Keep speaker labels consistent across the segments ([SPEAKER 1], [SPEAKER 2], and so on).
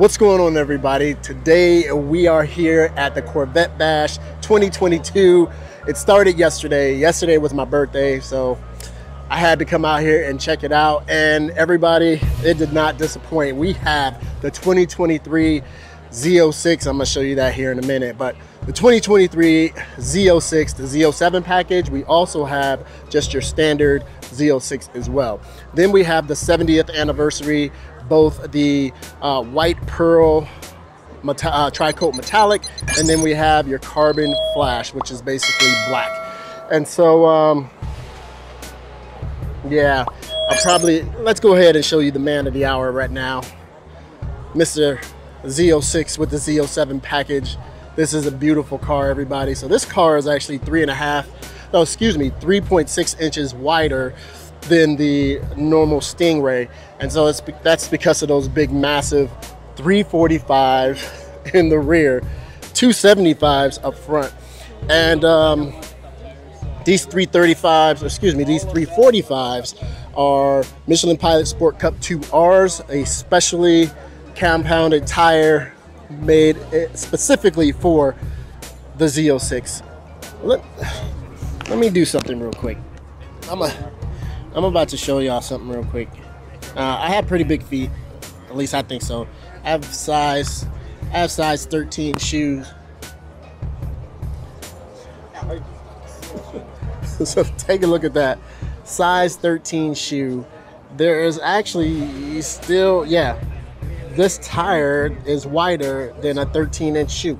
[SPEAKER 1] What's going on, everybody? Today we are here at the Corvette Bash 2022. It started yesterday. Yesterday was my birthday, so I had to come out here and check it out. And everybody, it did not disappoint. We have the 2023 Z06. I'm gonna show you that here in a minute, but the 2023 Z06, the Z07 package, we also have just your standard Z06 as well. Then we have the 70th anniversary both the uh, white pearl meta uh, metallic and then we have your carbon flash which is basically black. And so um, yeah I'll probably let's go ahead and show you the man of the hour right now. Mr. Z06 with the Z07 package. This is a beautiful car everybody. So this car is actually three and a half no excuse me 3.6 inches wider than the normal Stingray. And so it's, that's because of those big, massive 345 in the rear, 275s up front. And um, these 335s, excuse me, these 345s are Michelin Pilot Sport Cup 2Rs, a specially compounded tire made specifically for the Z06. Let, let me do something real quick. I'm a I'm about to show y'all something real quick. Uh, I have pretty big feet, at least I think so. I have size, I have size 13 shoes. so take a look at that. Size 13 shoe. There is actually still, yeah, this tire is wider than a 13 inch shoe.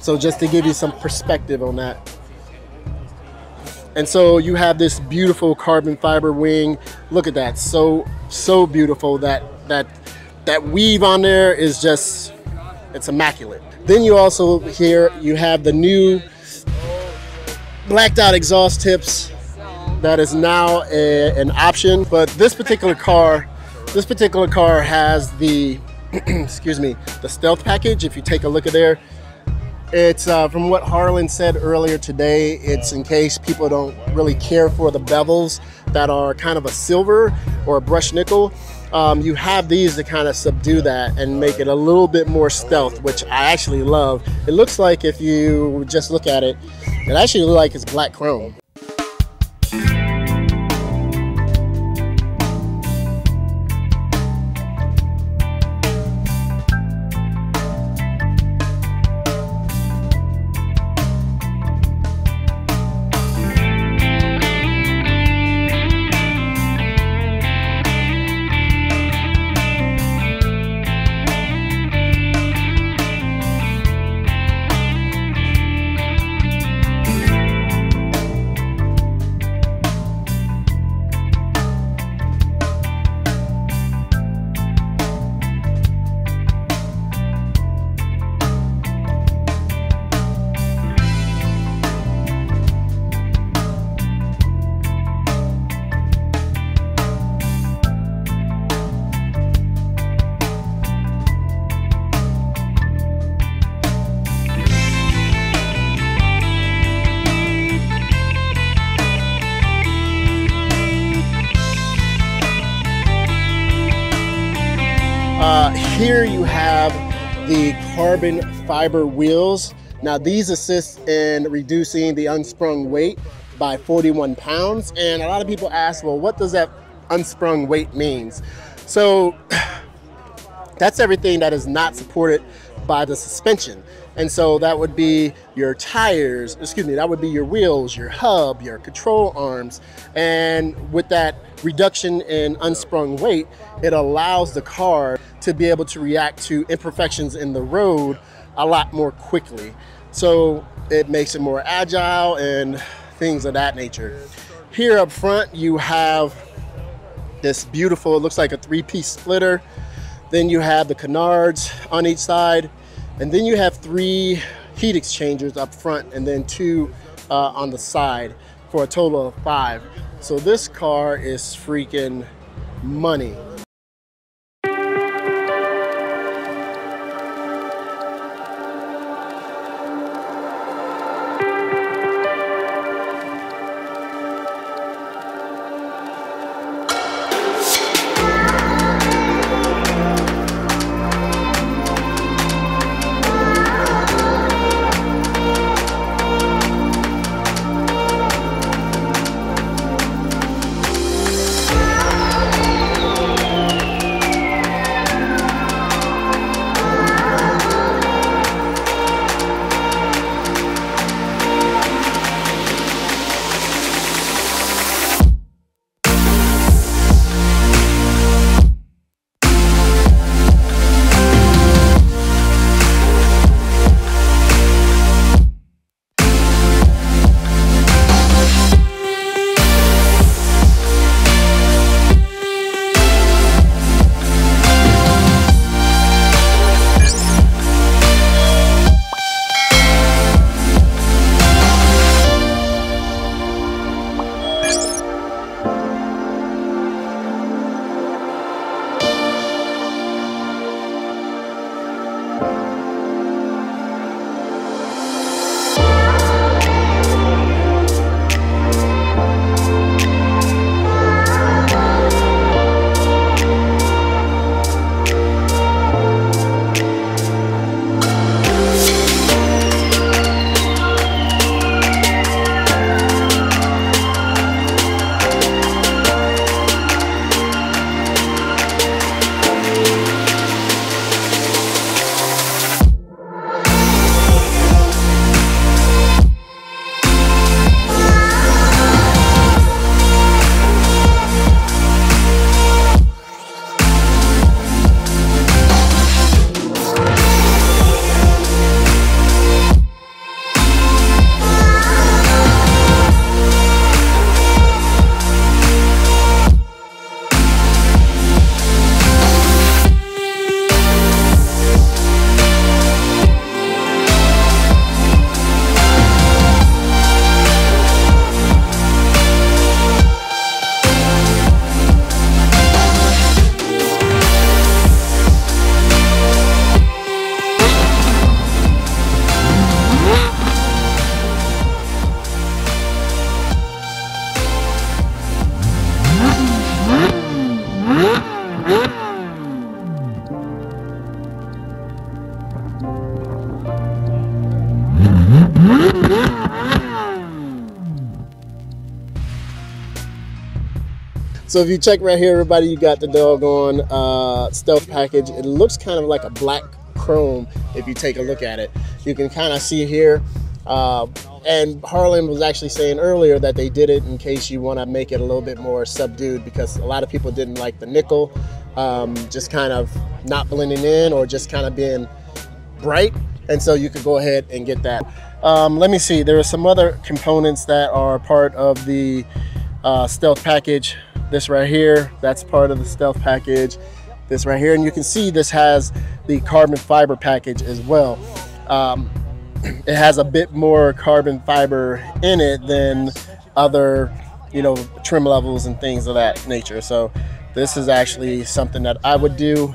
[SPEAKER 1] So just to give you some perspective on that. And so you have this beautiful carbon fiber wing. Look at that, so, so beautiful. That, that, that weave on there is just, it's immaculate. Then you also here, you have the new blacked out exhaust tips that is now a, an option. But this particular car, this particular car has the, excuse me, the stealth package. If you take a look at there, it's uh, from what Harlan said earlier today, it's in case people don't really care for the bevels that are kind of a silver or a brushed nickel. Um, you have these to kind of subdue that and make it a little bit more stealth, which I actually love. It looks like if you just look at it, it actually looks like it's black chrome. Uh, here you have the carbon fiber wheels. Now these assist in reducing the unsprung weight by 41 pounds. And a lot of people ask, well, what does that unsprung weight means? So that's everything that is not supported by the suspension. And so that would be your tires, excuse me, that would be your wheels, your hub, your control arms. And with that reduction in unsprung weight, it allows the car to be able to react to imperfections in the road a lot more quickly. So it makes it more agile and things of that nature. Here up front, you have this beautiful, it looks like a three-piece splitter. Then you have the canards on each side. And then you have three heat exchangers up front and then two uh, on the side for a total of five. So this car is freaking money. So if you check right here, everybody, you got the doggone uh, stealth package. It looks kind of like a black chrome if you take a look at it. You can kind of see here. Uh, and Harlan was actually saying earlier that they did it in case you want to make it a little bit more subdued because a lot of people didn't like the nickel, um, just kind of not blending in or just kind of being bright. And so you could go ahead and get that. Um, let me see, there are some other components that are part of the uh, stealth package. This right here, that's part of the stealth package. This right here, and you can see this has the carbon fiber package as well. Um, it has a bit more carbon fiber in it than other, you know, trim levels and things of that nature. So this is actually something that I would do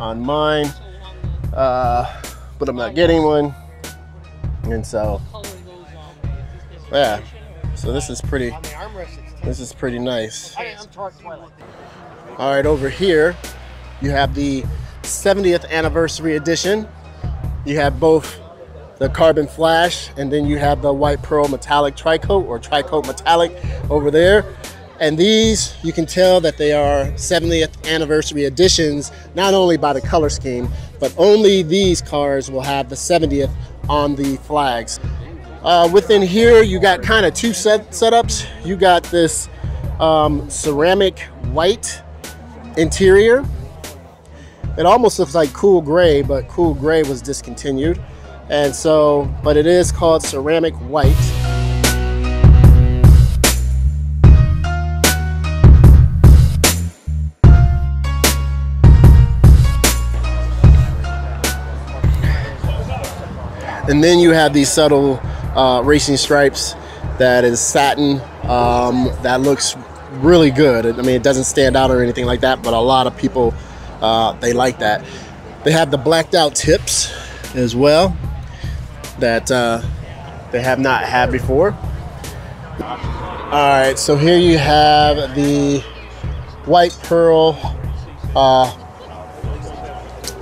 [SPEAKER 1] on mine, uh, but I'm not getting one. And so, yeah, so this is pretty, this is pretty nice. All right, over here, you have the 70th anniversary edition. You have both the carbon flash and then you have the white pearl metallic tricoat or tricoat metallic over there. And these, you can tell that they are 70th anniversary editions, not only by the color scheme, but only these cars will have the 70th on the flags. Uh, within here, you got kind of two set setups. You got this um, ceramic white interior. It almost looks like cool gray, but cool gray was discontinued. And so, but it is called ceramic white. And then you have these subtle uh, racing stripes that is satin um, that looks really good. I mean, it doesn't stand out or anything like that, but a lot of people, uh, they like that. They have the blacked out tips as well that uh, they have not had before. All right, so here you have the white pearl uh,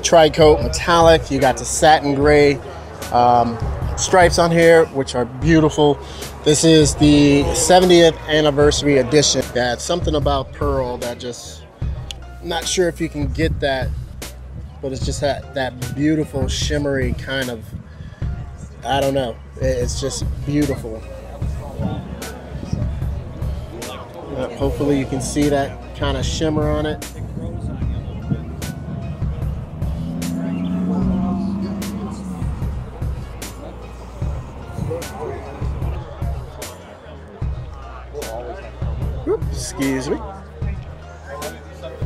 [SPEAKER 1] tricoat metallic. You got the satin gray um, stripes on here, which are beautiful. This is the 70th anniversary edition. It's something about pearl that just, not sure if you can get that, but it's just that, that beautiful shimmery kind of I don't know. It's just beautiful. Uh, hopefully you can see that kind of shimmer on it. Excuse me.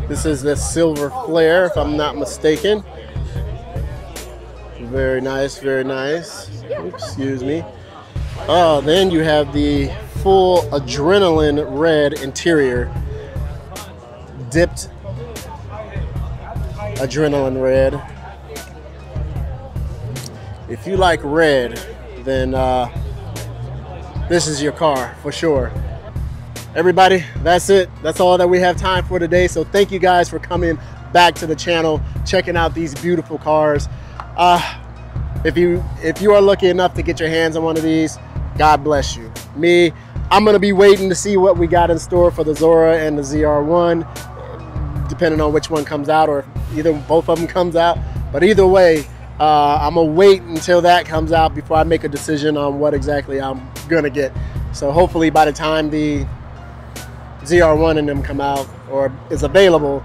[SPEAKER 1] This is the silver flare, if I'm not mistaken. Very nice, very nice. Excuse me. Oh, then you have the full adrenaline red interior. Dipped adrenaline red. If you like red, then uh, this is your car for sure. Everybody, that's it. That's all that we have time for today. So thank you guys for coming back to the channel, checking out these beautiful cars. Uh, if you if you are lucky enough to get your hands on one of these, God bless you. Me, I'm gonna be waiting to see what we got in store for the Zora and the ZR1, depending on which one comes out or either both of them comes out. But either way, uh, I'm gonna wait until that comes out before I make a decision on what exactly I'm gonna get. So hopefully by the time the ZR1 and them come out or is available,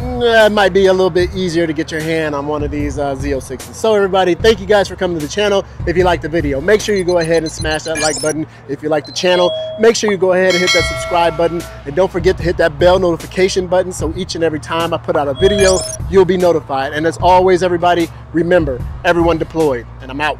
[SPEAKER 1] it might be a little bit easier to get your hand on one of these uh, Z06s. So everybody, thank you guys for coming to the channel. If you like the video, make sure you go ahead and smash that like button. If you like the channel, make sure you go ahead and hit that subscribe button. And don't forget to hit that bell notification button so each and every time I put out a video, you'll be notified. And as always, everybody, remember, everyone deployed. And I'm out.